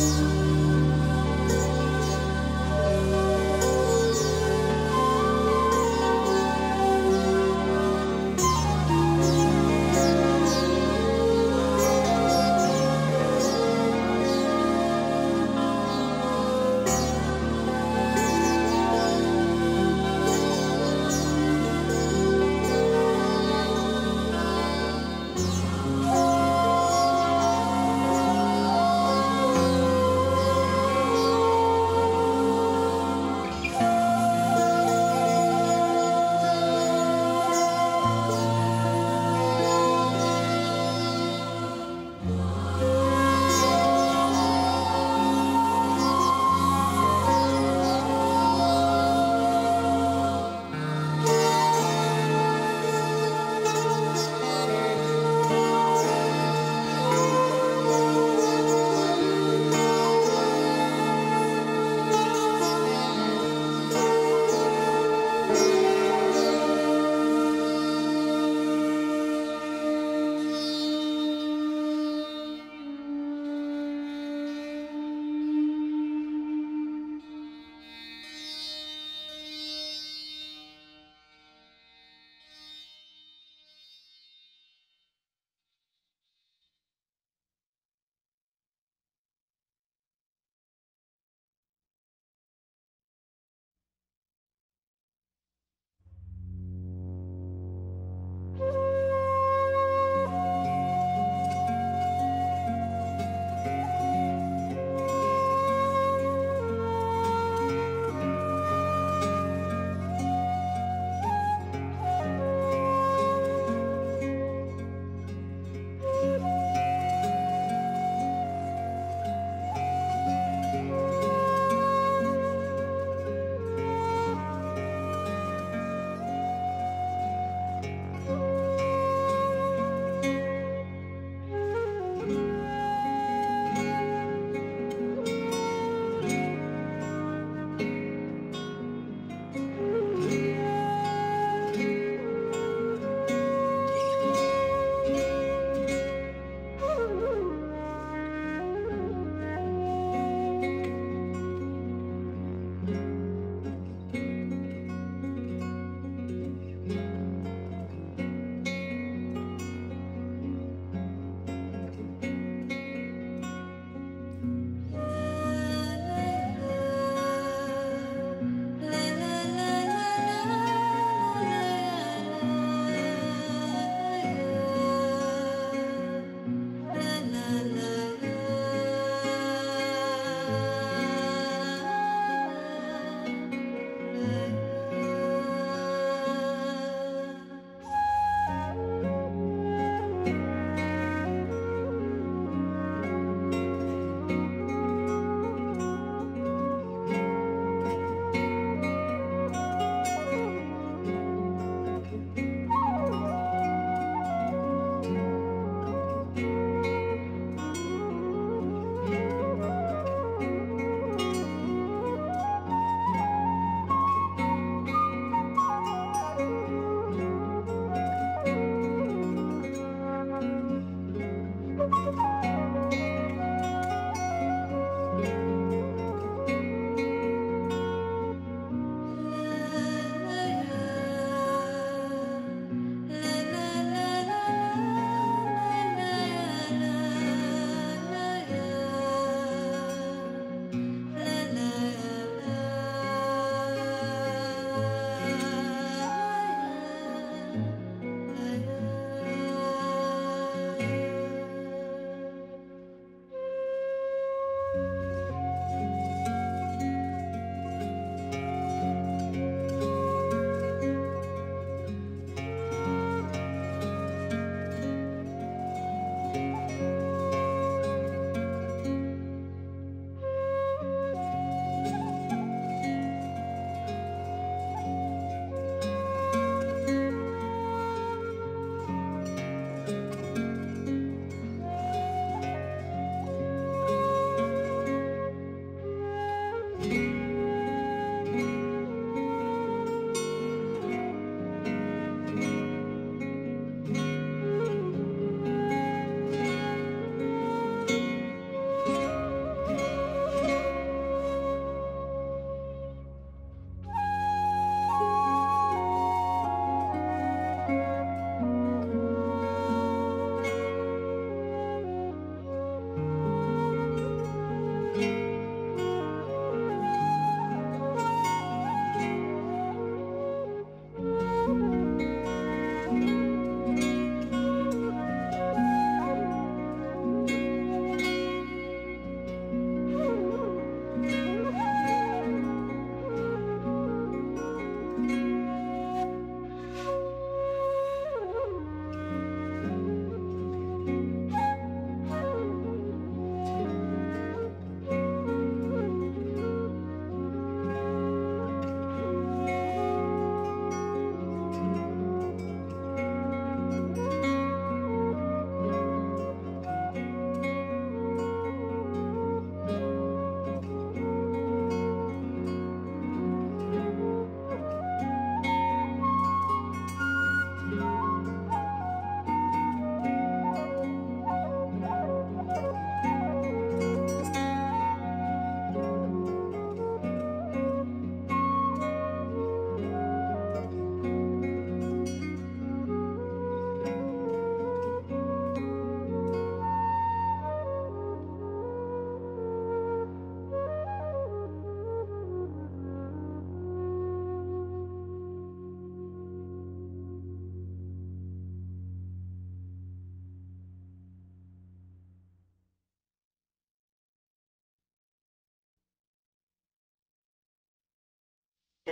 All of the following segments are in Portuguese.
Peace.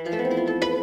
Música